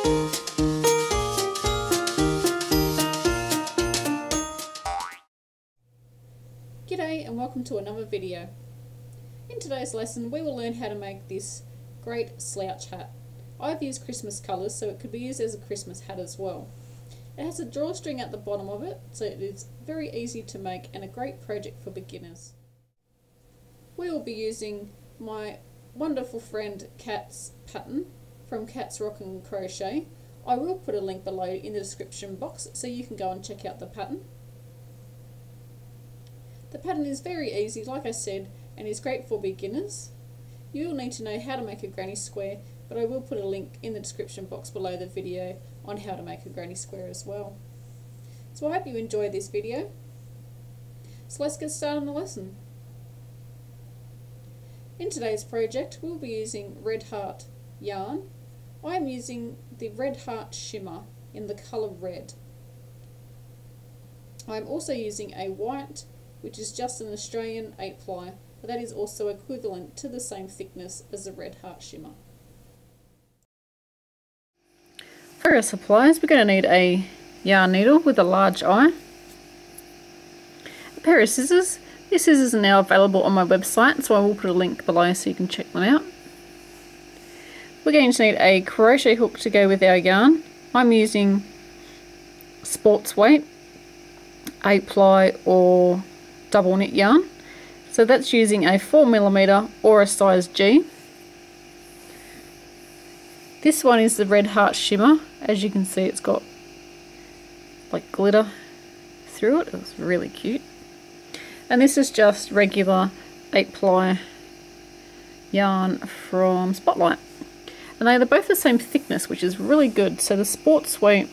G'day and welcome to another video. In today's lesson we will learn how to make this great slouch hat. I've used Christmas colours so it could be used as a Christmas hat as well. It has a drawstring at the bottom of it so it is very easy to make and a great project for beginners. We will be using my wonderful friend Kat's pattern from Cats Rockin' Crochet. I will put a link below in the description box so you can go and check out the pattern. The pattern is very easy, like I said, and is great for beginners. You will need to know how to make a granny square, but I will put a link in the description box below the video on how to make a granny square as well. So I hope you enjoyed this video. So let's get started on the lesson. In today's project we'll be using Red Heart yarn. I am using the Red Heart shimmer in the colour red. I am also using a white which is just an Australian 8 ply, but that is also equivalent to the same thickness as the Red Heart Shimmer. For our supplies, we're going to need a yarn needle with a large eye, a pair of scissors. These scissors are now available on my website, so I will put a link below so you can check them out. We're going to need a crochet hook to go with our yarn. I'm using sports weight, 8 ply or double knit yarn. So that's using a 4mm or a size G. This one is the Red Heart Shimmer. As you can see it's got like glitter through it. It's really cute. And this is just regular 8 ply yarn from Spotlight. And they're both the same thickness which is really good. So the Sports Weight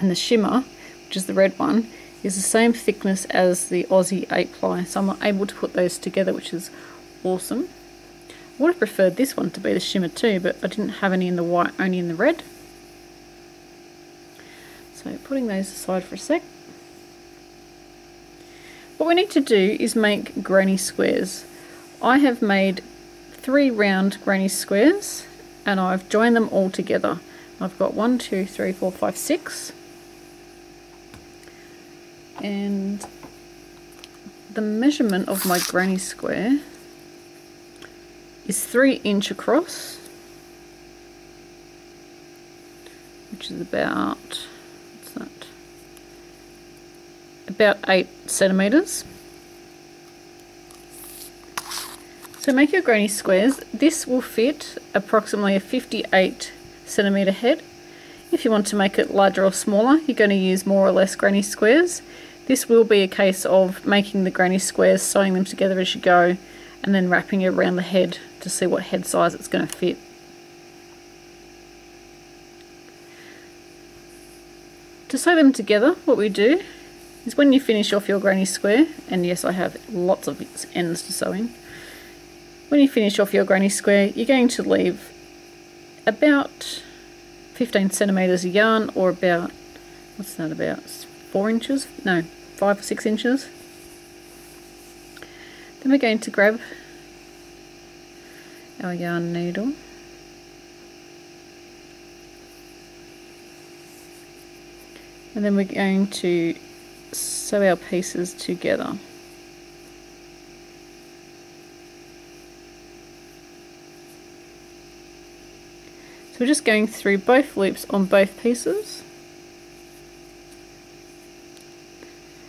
and the Shimmer, which is the red one, is the same thickness as the Aussie 8 ply so I'm able to put those together which is awesome. I would have preferred this one to be the shimmer too but I didn't have any in the white only in the red. So putting those aside for a sec. What we need to do is make granny squares. I have made three round granny squares and I've joined them all together. I've got one, two, three, four, five, six. And the measurement of my granny square is three inch across which is about what's that? About eight centimeters so make your granny squares. This will fit approximately a 58 centimeter head. If you want to make it larger or smaller you're going to use more or less granny squares. This will be a case of making the granny squares, sewing them together as you go, and then wrapping it around the head to see what head size it's going to fit. To sew them together, what we do is when you finish off your granny square, and yes I have lots of ends to sew in, when you finish off your granny square you're going to leave about 15 centimetres of yarn or about, what's that about, 4 inches? No, five or six inches. Then we're going to grab our yarn needle and then we're going to sew our pieces together. So we're just going through both loops on both pieces.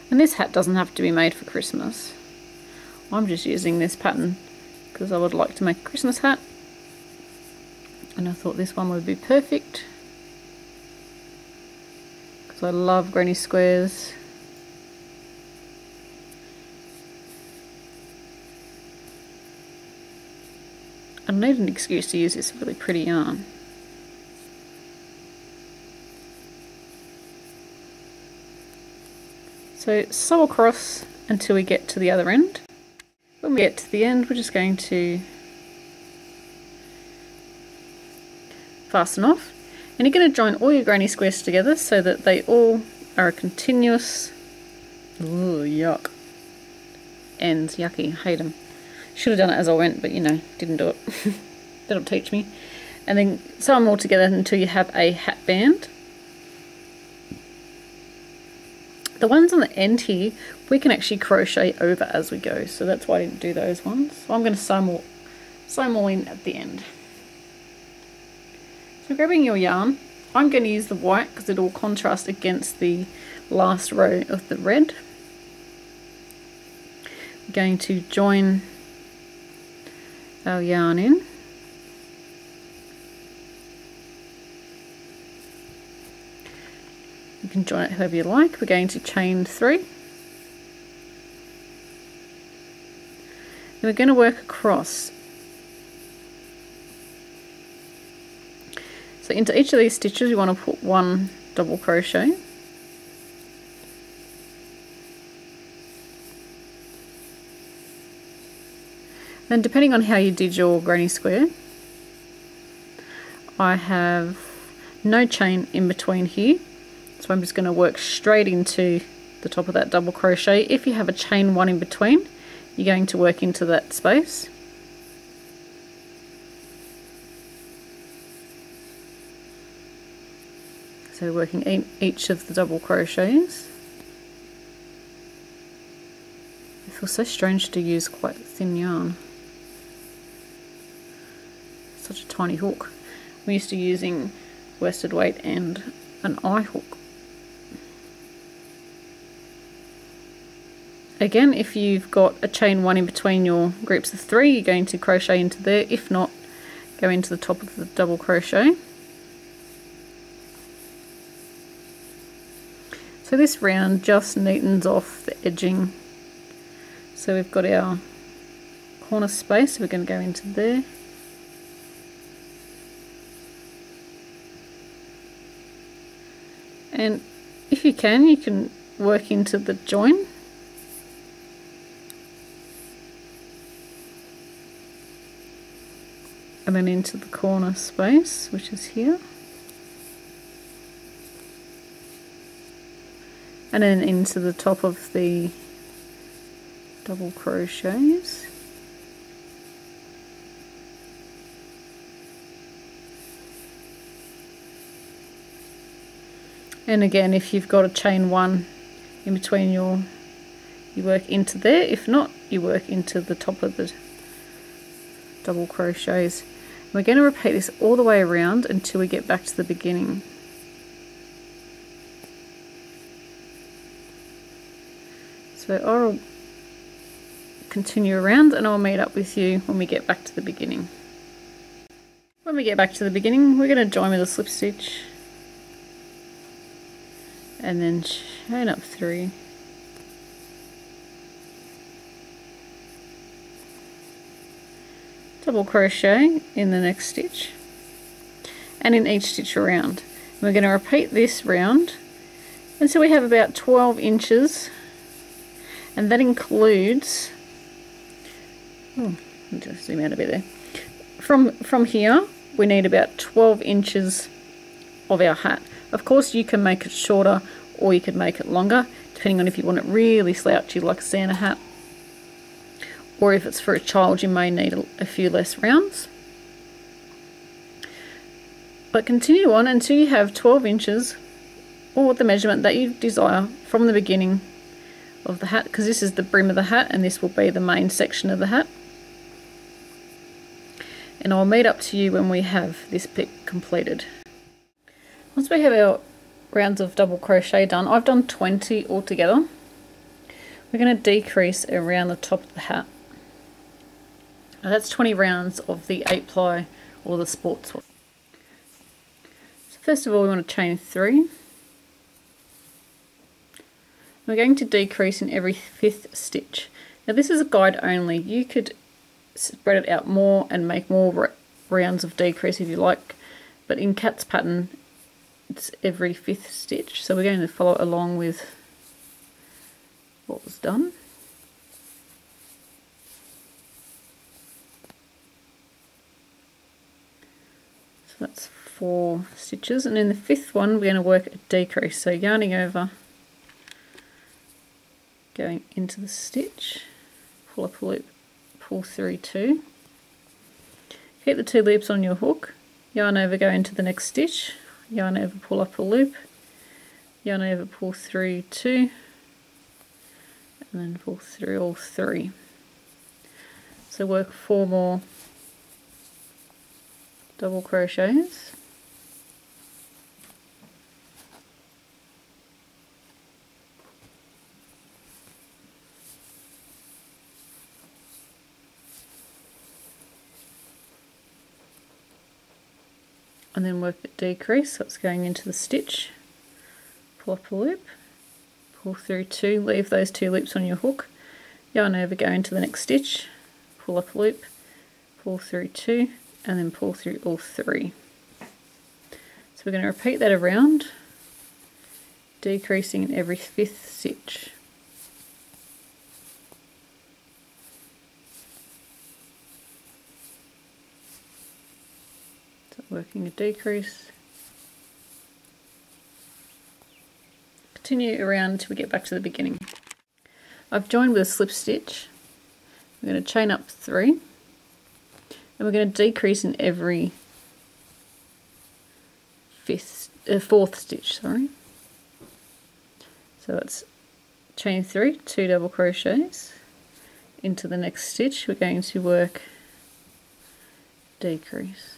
And this hat doesn't have to be made for Christmas. I'm just using this pattern because I would like to make a Christmas hat. And I thought this one would be perfect. Because I love granny squares. I need an excuse to use this really pretty yarn. So sew across until we get to the other end. When we get to the end we're just going to fasten off. And you're going to join all your granny squares together so that they all are a continuous Ooh, yuck ends yucky. Hate them should have done it as I went but you know didn't do it. That'll teach me. And then sew them all together until you have a hat band. The ones on the end here, we can actually crochet over as we go, so that's why I didn't do those ones. So I'm going to sew all, sew all in at the end. So grabbing your yarn, I'm going to use the white because it will contrast against the last row of the red. I'm going to join our yarn in. Can join it however you like. We're going to chain three. And we're going to work across. So into each of these stitches you want to put one double crochet. Then depending on how you did your granny square, I have no chain in between here. So I'm just going to work straight into the top of that double crochet. If you have a chain one in between, you're going to work into that space. So working in each of the double crochets. It feels so strange to use quite thin yarn such a tiny hook. I'm used to using worsted weight and an I hook. Again, if you've got a chain one in between your groups of three, you're going to crochet into there. If not, go into the top of the double crochet. So this round just neatens off the edging. So we've got our corner space, so we're going to go into there. and if you can you can work into the join and then into the corner space which is here. And then into the top of the double crochets. And again if you've got a chain one in between your you work into there. If not you work into the top of the double crochets we're going to repeat this all the way around until we get back to the beginning. So I'll continue around and I'll meet up with you when we get back to the beginning. When we get back to the beginning we're going to join with a slip stitch. And then chain up three double crochet in the next stitch and in each stitch around. We're going to repeat this round until we have about 12 inches. And that includes oh, just zoom out a bit there. From from here we need about 12 inches of our hat of course you can make it shorter or you could make it longer depending on if you want it really slouchy like a Santa hat or if it's for a child you may need a, a few less rounds. But continue on until you have 12 inches or the measurement that you desire from the beginning of the hat because this is the brim of the hat and this will be the main section of the hat. And I'll meet up to you when we have this bit completed. Once we have our rounds of double crochet done, I've done 20 altogether. We're going to decrease around the top of the hat. Now that's 20 rounds of the 8 ply or the sports hook. So first of all we want to chain 3. We're going to decrease in every fifth stitch. Now this is a guide only. You could spread it out more and make more rounds of decrease if you like, but in Kat's pattern it's every fifth stitch so we're going to follow along with what was done so that's four stitches. And in the fifth one we're going to work a decrease. So yarning over going into the stitch pull up a loop pull through two. Keep the two loops on your hook. Yarn over go into the next stitch. Yarn over pull up a loop. Yarn over pull through two. And then pull through all three. So work four more double crochets. And then work the decrease so it's going into the stitch. Pull up a loop. Pull through two leave those two loops on your hook. Yarn over go into the next stitch. Pull up a loop. Pull through two and then pull through all three so we're going to repeat that around decreasing in every fifth stitch So working a decrease. Continue around until we get back to the beginning. I've joined with a slip stitch. We're going to chain up three and we're going to decrease in every fifth, uh, fourth stitch, sorry. So it's chain three, two double crochets into the next stitch. We're going to work decrease.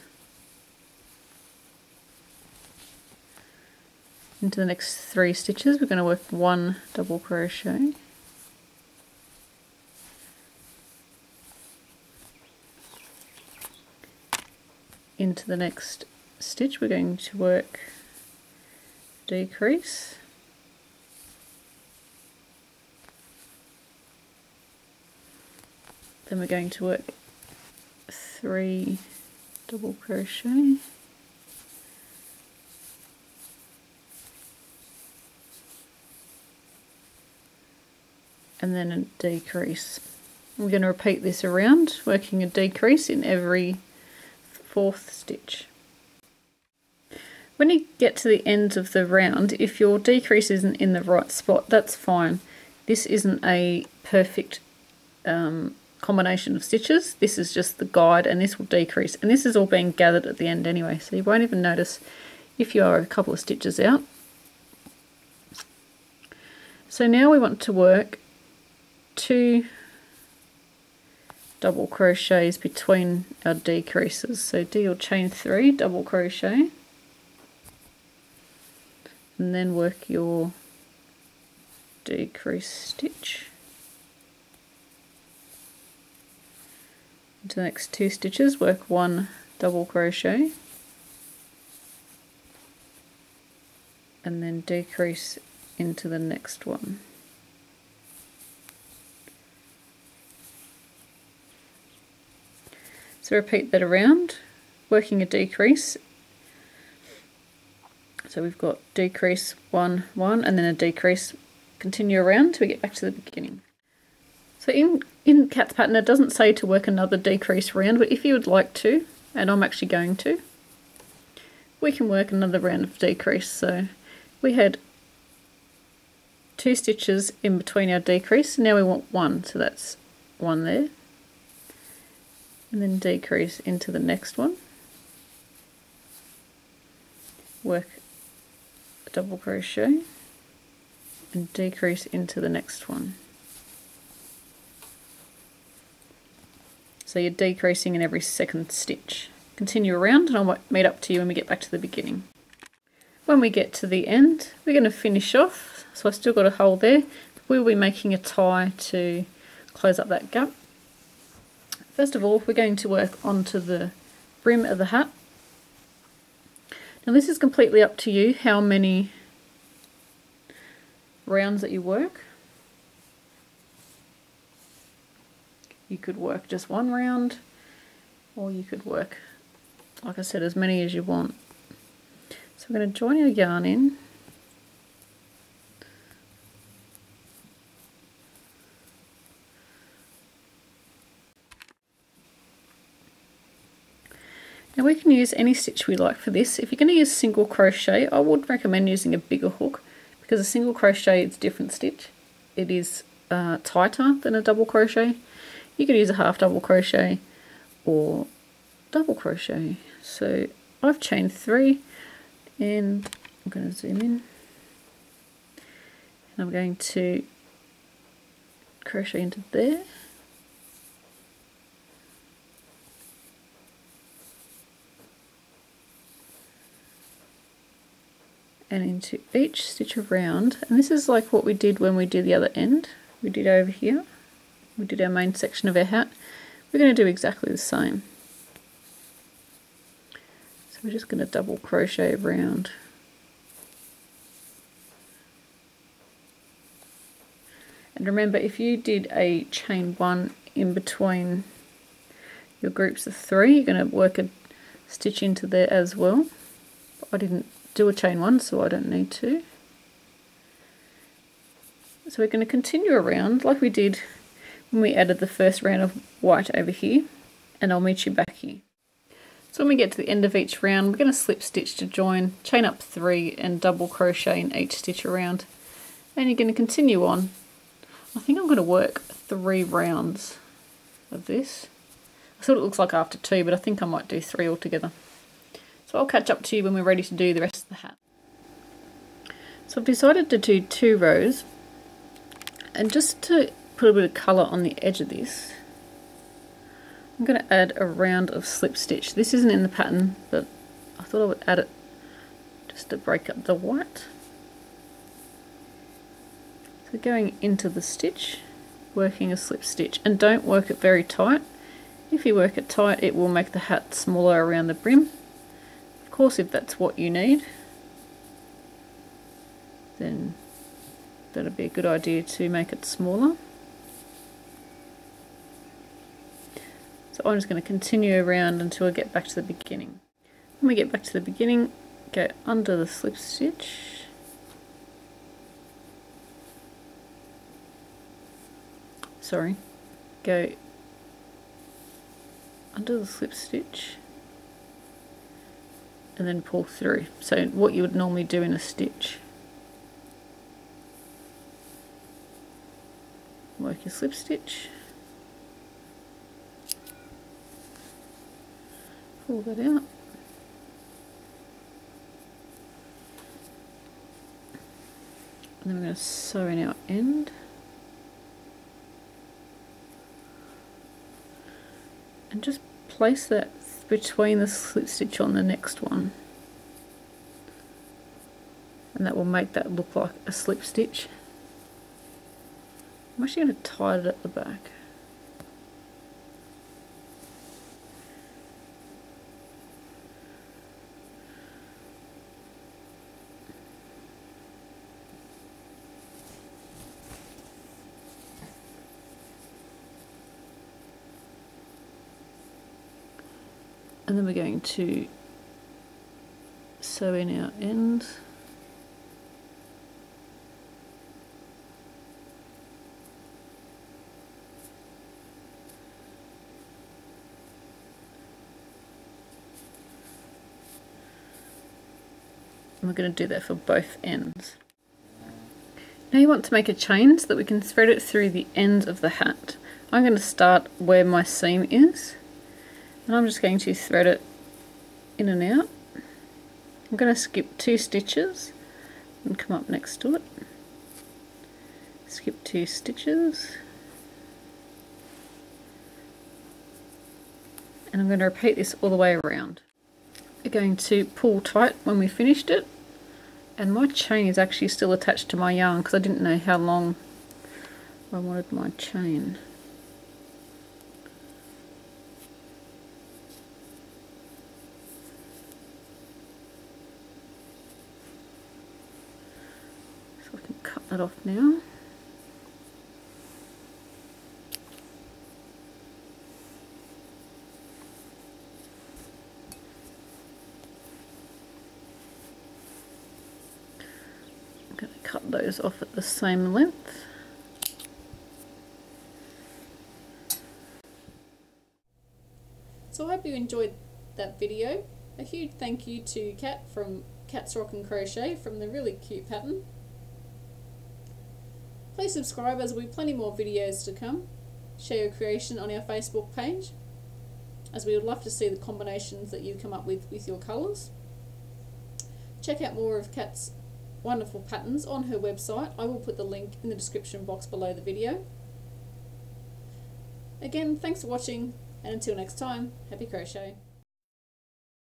into the next three stitches we're going to work one double crochet into the next stitch we're going to work decrease then we're going to work three double crochet and then a decrease. We're going to repeat this around, working a decrease in every fourth stitch. When you get to the end of the round, if your decrease isn't in the right spot, that's fine. This isn't a perfect um, combination of stitches. This is just the guide and this will decrease. And this is all being gathered at the end anyway, so you won't even notice if you are a couple of stitches out. So now we want to work two double crochets between our decreases. So do your chain three, double crochet, and then work your decrease stitch into the next two stitches, work one double crochet, and then decrease into the next one. So repeat that around, working a decrease. So we've got decrease 1, 1, and then a decrease. Continue around till we get back to the beginning. So in, in Kat's pattern it doesn't say to work another decrease round, but if you would like to, and I'm actually going to, we can work another round of decrease. So we had two stitches in between our decrease, now we want one, so that's one there and then decrease into the next one. Work a double crochet and decrease into the next one. So you're decreasing in every second stitch. Continue around and I'll meet up to you when we get back to the beginning. When we get to the end we're going to finish off. So I've still got a hole there. We'll be making a tie to close up that gap First of all, we're going to work onto the brim of the hat. Now this is completely up to you how many rounds that you work. You could work just one round or you could work, like I said, as many as you want. So we're going to join your yarn in We can use any stitch we like for this. If you're going to use single crochet, I would recommend using a bigger hook because a single crochet is a different stitch. It is uh, tighter than a double crochet. You could use a half double crochet or double crochet. So I've chained three and I'm going to zoom in and I'm going to crochet into there and into each stitch around and this is like what we did when we did the other end. We did over here. We did our main section of our hat. We're going to do exactly the same. So we're just going to double crochet around. And remember if you did a chain one in between your groups of three you're going to work a stitch into there as well. I didn't do a chain one so I don't need to. So we're going to continue around like we did when we added the first round of white over here and I'll meet you back here. So when we get to the end of each round we're going to slip stitch to join, chain up three and double crochet in each stitch around and you're going to continue on. I think I'm going to work three rounds of this. I thought it looks like after two but I think I might do three altogether. So I'll catch up to you when we're ready to do the rest of the hat. So I've decided to do two rows and just to put a bit of colour on the edge of this I'm going to add a round of slip stitch. This isn't in the pattern but I thought I would add it just to break up the white. So going into the stitch working a slip stitch and don't work it very tight. If you work it tight it will make the hat smaller around the brim course if that's what you need then that'd be a good idea to make it smaller. So I'm just going to continue around until I get back to the beginning. When we get back to the beginning go under the slip stitch. Sorry. Go under the slip stitch and then pull through. So what you would normally do in a stitch. Work your slip stitch. Pull that out. And then we're going to sew in our end. And just place that between the slip stitch on the next one. And that will make that look like a slip stitch. I'm actually going to tie it at the back and then we're going to sew in our ends and we're going to do that for both ends. Now you want to make a chain so that we can thread it through the ends of the hat. I'm going to start where my seam is and I'm just going to thread it in and out. I'm going to skip two stitches and come up next to it. Skip two stitches. And I'm going to repeat this all the way around. We're going to pull tight when we finished it. And my chain is actually still attached to my yarn because I didn't know how long I wanted my chain. That off now. I'm going to cut those off at the same length. So I hope you enjoyed that video. A huge thank you to Kat from Cats Rockin' Crochet from the really cute pattern. Please subscribe as we have plenty more videos to come. Share your creation on our Facebook page. as we would love to see the combinations that you come up with with your colours. Check out more of Kat's wonderful patterns on her website. I will put the link in the description box below the video. Again, thanks for watching, and until next time, happy crochet.